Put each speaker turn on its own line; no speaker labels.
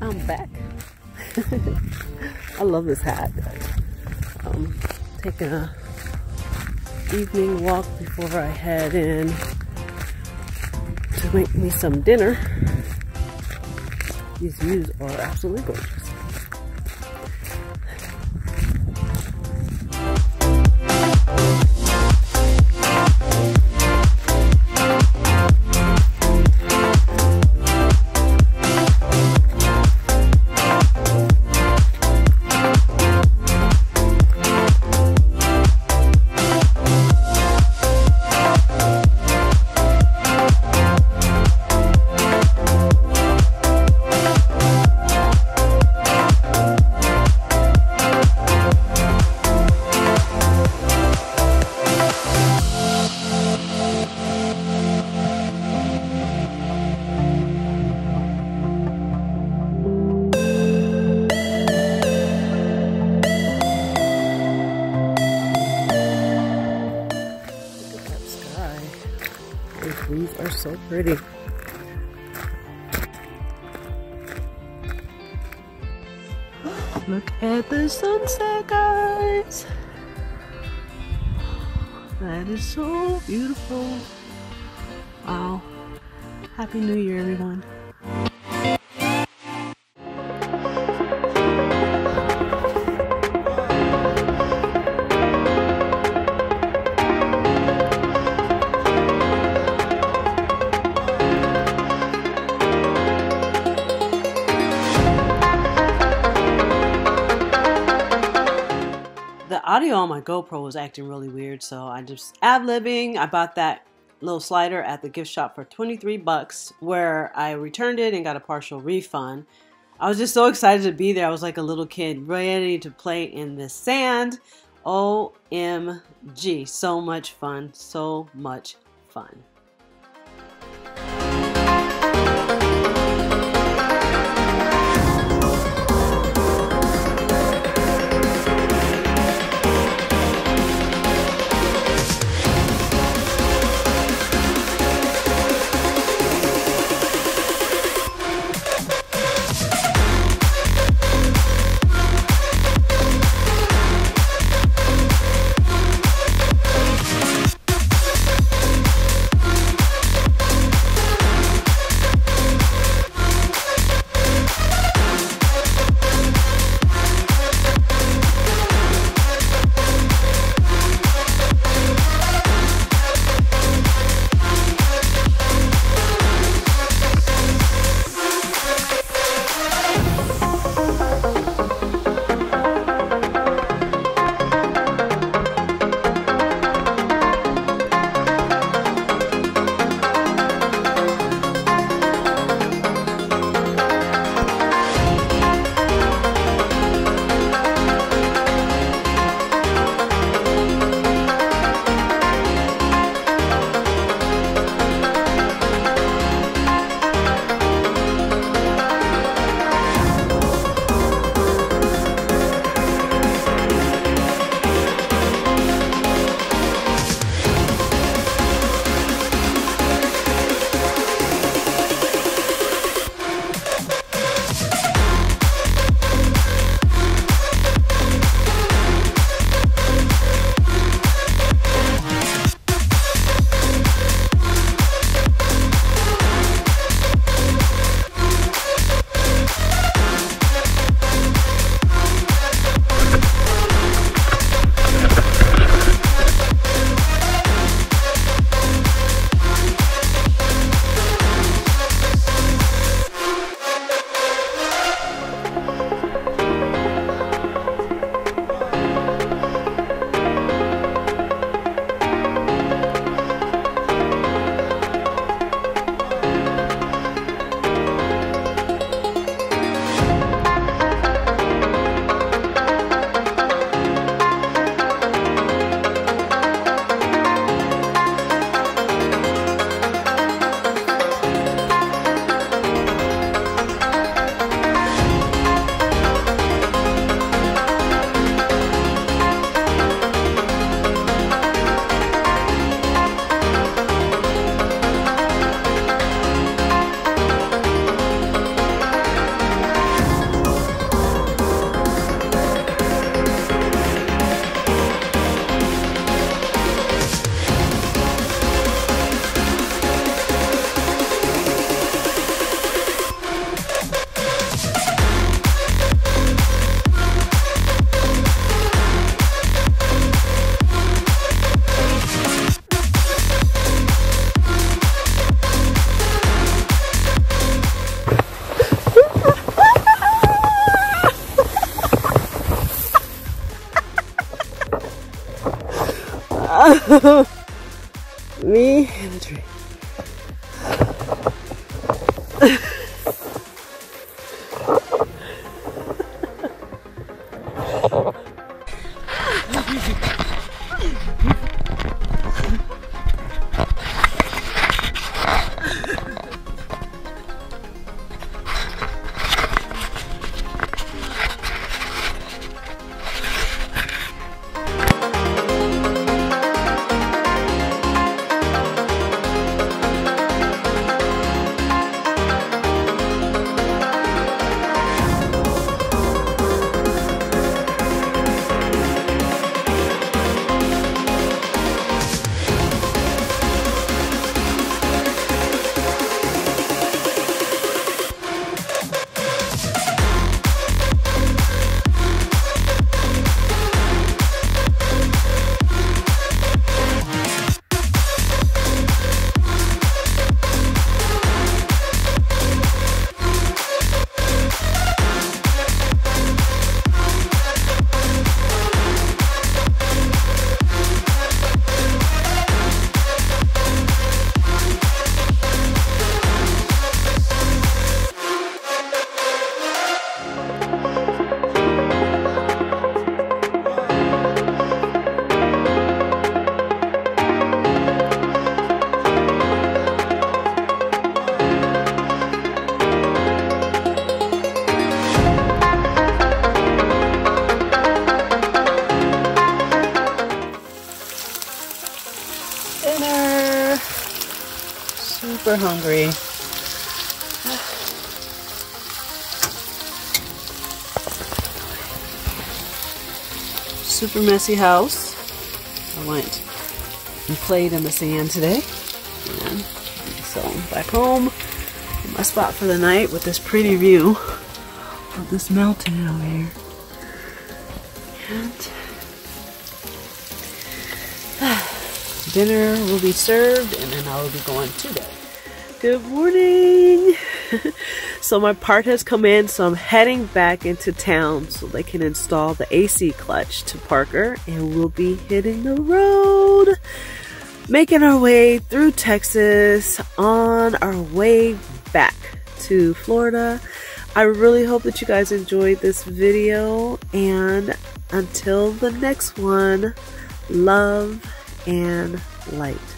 I'm back. I love this hat. Um, taking a evening walk before I head in to make me some dinner. These views are absolutely gorgeous. These are so pretty. Look at the sunset, guys. That is so beautiful. Wow. Happy New Year, everyone. Audio on my GoPro was acting really weird, so I just ad-libbing. I bought that little slider at the gift shop for 23 bucks where I returned it and got a partial refund. I was just so excited to be there. I was like a little kid ready to play in the sand. OMG, so much fun, so much fun. Me and a. dinner. Super hungry. Super messy house. I went and played in the sand today. And so back home, my spot for the night with this pretty view of this mountain out here. And dinner will be served and then I will be going to bed. Good morning! so my part has come in so I'm heading back into town so they can install the AC clutch to Parker and we'll be hitting the road making our way through Texas on our way back to Florida. I really hope that you guys enjoyed this video and until the next one, love and light.